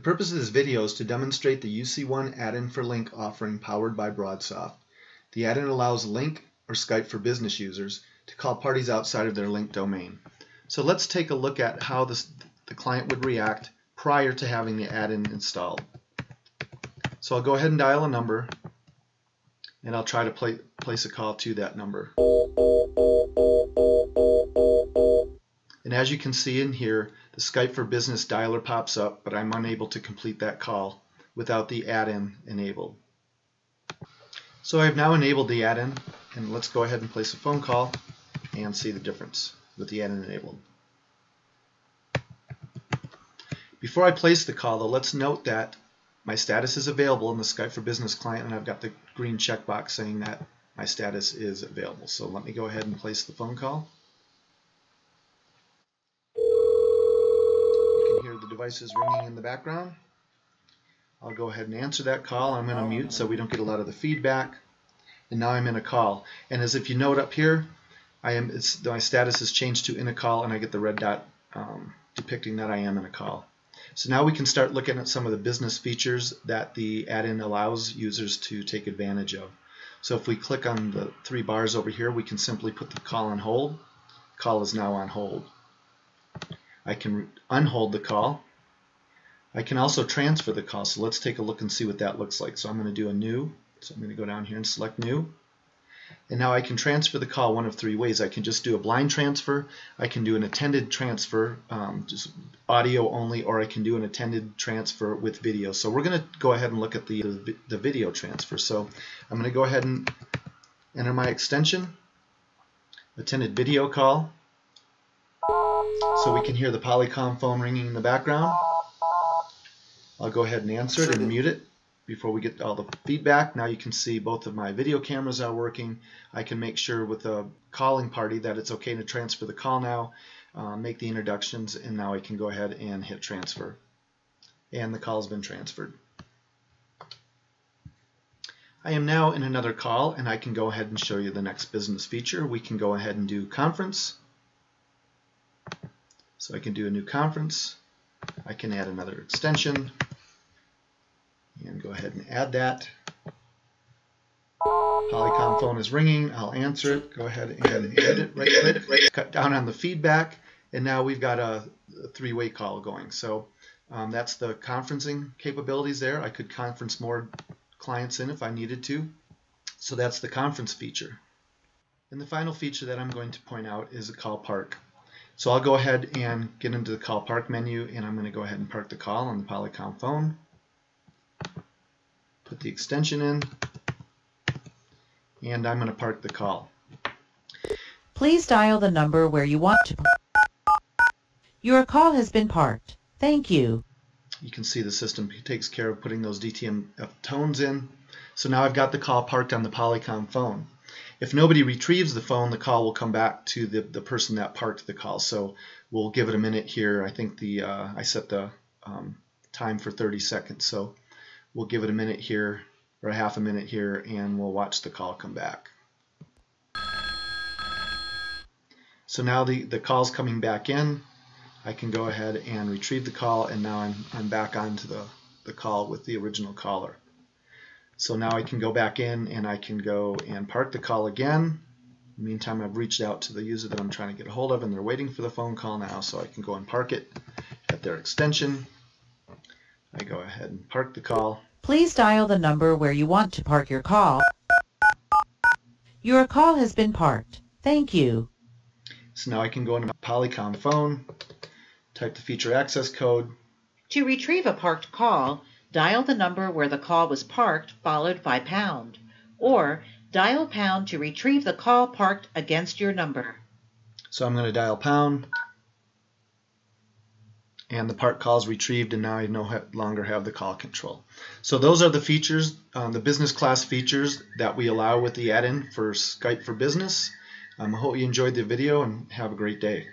The purpose of this video is to demonstrate the UC-One add-in for Lync offering powered by BroadSoft. The add-in allows Lync or Skype for business users to call parties outside of their Lync domain. So let's take a look at how this, the client would react prior to having the add-in installed. So I'll go ahead and dial a number and I'll try to play, place a call to that number. And as you can see in here, the Skype for Business dialer pops up, but I'm unable to complete that call without the add-in enabled. So I've now enabled the add-in, and let's go ahead and place a phone call and see the difference with the add-in enabled. Before I place the call, though, let's note that my status is available in the Skype for Business client, and I've got the green checkbox saying that my status is available. So let me go ahead and place the phone call. Ringing in the background. I'll go ahead and answer that call. I'm going to mute so we don't get a lot of the feedback. And now I'm in a call. And as if you note up here, I am my status has changed to in a call and I get the red dot um, depicting that I am in a call. So now we can start looking at some of the business features that the add-in allows users to take advantage of. So if we click on the three bars over here, we can simply put the call on hold. Call is now on hold. I can unhold the call I can also transfer the call. So let's take a look and see what that looks like. So I'm going to do a new. So I'm going to go down here and select new. And now I can transfer the call one of three ways. I can just do a blind transfer, I can do an attended transfer, um, just audio only, or I can do an attended transfer with video. So we're going to go ahead and look at the, the, the video transfer. So I'm going to go ahead and enter my extension, attended video call, so we can hear the Polycom phone ringing in the background. I'll go ahead and answer it and mute it before we get all the feedback. Now you can see both of my video cameras are working. I can make sure with the calling party that it's okay to transfer the call now, uh, make the introductions, and now I can go ahead and hit transfer. And the call has been transferred. I am now in another call and I can go ahead and show you the next business feature. We can go ahead and do conference. So I can do a new conference. I can add another extension ahead and add that. Polycom phone is ringing. I'll answer it. Go ahead and edit, right click, cut down on the feedback, and now we've got a, three-way call going. So um, that's the conferencing capabilities there. I could conference more clients in if I needed to. So that's the conference feature. And the final feature that I'm going to point out is a call park. So I'll go ahead and get into the call park menu and I'm going to go ahead and park the call on the Polycom phone put the extension in, and I'm going to park the call. Please dial the number where you want to. Your call has been parked. Thank you. You can see the system takes care of putting those DTMF tones in. So now I've got the call parked on the Polycom phone. If nobody retrieves the phone, the call will come back to the, the person that parked the call. So we'll give it a minute here. I think the uh, I set the um, time for 30 seconds. So we'll give it a minute here or a half a minute here and we'll watch the call come back. So now the, the call's coming back in. I can go ahead and retrieve the call and now I'm, I'm back onto the, the call with the original caller. So now I can go back in and I can go and park the call again. In the meantime, I've reached out to the user that I'm trying to get a hold of and they're waiting for the phone call now so I can go and park it at their extension. I go ahead and park the call. Please dial the number where you want to park your call. Your call has been parked. Thank you. So now I can go into my Polycom phone, type the feature access code. To retrieve a parked call, dial the number where the call was parked followed by pound, or dial pound to retrieve the call parked against your number. So I'm going to dial pound and the part call is retrieved and now I no longer have the call control. So those are the features, um, the business class features that we allow with the add-in for Skype for Business. Um, I hope you enjoyed the video and have a great day.